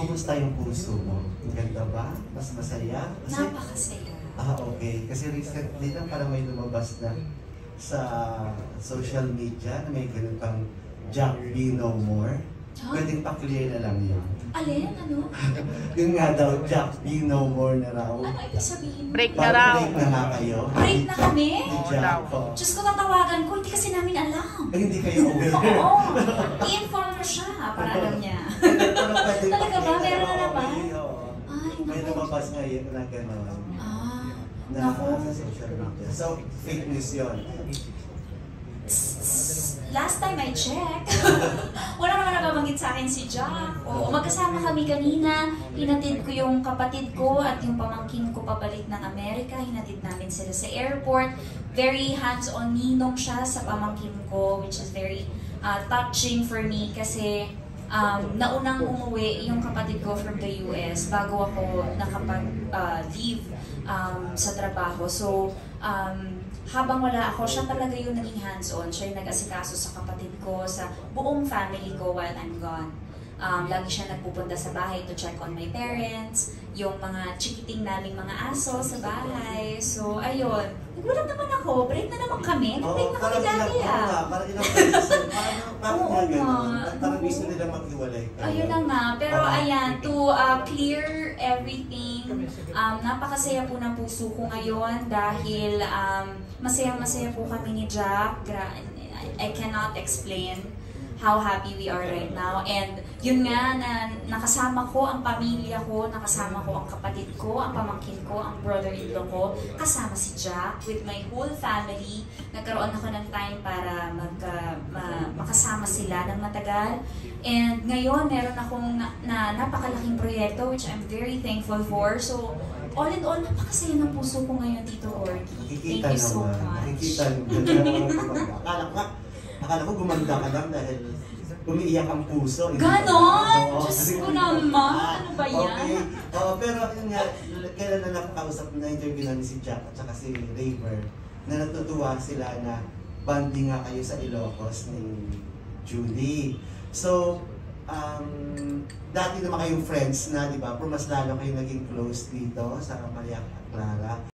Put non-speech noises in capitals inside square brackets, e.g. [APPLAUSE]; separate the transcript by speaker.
Speaker 1: Kumusta yung puso mo? Ganda ba? Mas masaya? Kasi,
Speaker 2: Napakasaya.
Speaker 1: ah, okay. Kasi recently lang parang may lumabas na sa social media na may ganun pang Jack B. No More.
Speaker 2: Huh?
Speaker 1: Pwedeng pa-clear na lang yun.
Speaker 2: Alin? Ano? [LAUGHS]
Speaker 1: Yun nga daw, Jack B. No More na raw.
Speaker 2: Ano ibig sabihin?
Speaker 3: Break na raw.
Speaker 1: break na nga kayo.
Speaker 2: Break na kami?
Speaker 1: Ni
Speaker 3: Oo daw.
Speaker 1: Oo.
Speaker 2: Diyos ko tatawagan ko, hindi kasi namin alam.
Speaker 1: Ay, hindi kayo [LAUGHS] aware.
Speaker 2: Oo. I-inform na siya para alam niya.
Speaker 1: Pero pwedeng
Speaker 2: Talaga ba?
Speaker 1: pa-clear
Speaker 2: Meron na
Speaker 1: raw.
Speaker 2: naman?
Speaker 1: Okay, oo.
Speaker 2: Ay,
Speaker 1: May
Speaker 2: naku.
Speaker 1: lumabas ngayon na gano'n.
Speaker 2: Ah,
Speaker 1: na
Speaker 2: naku.
Speaker 1: sa social media. So, fake news yun.
Speaker 2: Last time I checked, [LAUGHS] wala naman nababanggit sa akin si Jack. Oo, magkasama kami kanina. Hinatid ko yung kapatid ko at yung pamangkin ko pabalik ng Amerika. Hinatid namin sila sa airport. Very hands-on ninong siya sa pamangkin ko, which is very uh, touching for me kasi um, naunang umuwi yung kapatid ko from the US bago ako nakapag-leave um, sa trabaho. So, um, habang wala ako, siya talaga yung naging hands-on. Siya yung nag-asikaso sa kapatid ko, sa buong family ko while I'm gone. Um, lagi siya nagpupunta sa bahay to check on my parents, yung mga chikiting naming mga aso sa bahay. So, ayun. Nagulat naman ako. Break na naman kami. Nag-break na kami
Speaker 1: parang
Speaker 2: dati ah.
Speaker 1: parang ilang episode. Parang, [LAUGHS] nga. At Parang gusto nila maghiwalay.
Speaker 2: Ayun na nga. Pero
Speaker 1: Ah.
Speaker 2: ayan, to uh, clear everything, um, napakasaya po ng puso ko ngayon dahil um, masayang-masaya po kami ni Jack. Gra- I, I cannot explain how happy we are right now. And yun nga, na nakasama ko ang pamilya ko, nakasama ko ang kapatid ko, ang pamangkin ko, ang brother-in-law ko, kasama si Jack with my whole family. Nagkaroon ako ng time para magka, ma- makasama sila ng matagal. And ngayon, meron akong na, na napakalaking proyekto which I'm very thankful for. So, all in all, napakasaya ng puso ko ngayon, Tito.
Speaker 1: Nakikita
Speaker 2: Thank you so
Speaker 1: naman.
Speaker 2: much.
Speaker 1: Nakikita naman. Ko nga, akala ko gumanda ka lang dahil umiiyak ang puso.
Speaker 2: Ganon!
Speaker 1: Oo.
Speaker 2: Diyos ko naman! Ano ba yan?
Speaker 1: Okay. Oo, pero yun nga, kailan na nakakausap na interview namin si Jack at saka si Raver na natutuwa sila na banding nga kayo sa Ilocos ni Julie. So, um, dati naman kayong friends na, di ba? Pero mas lalo kayo naging close dito sa Maria Clara.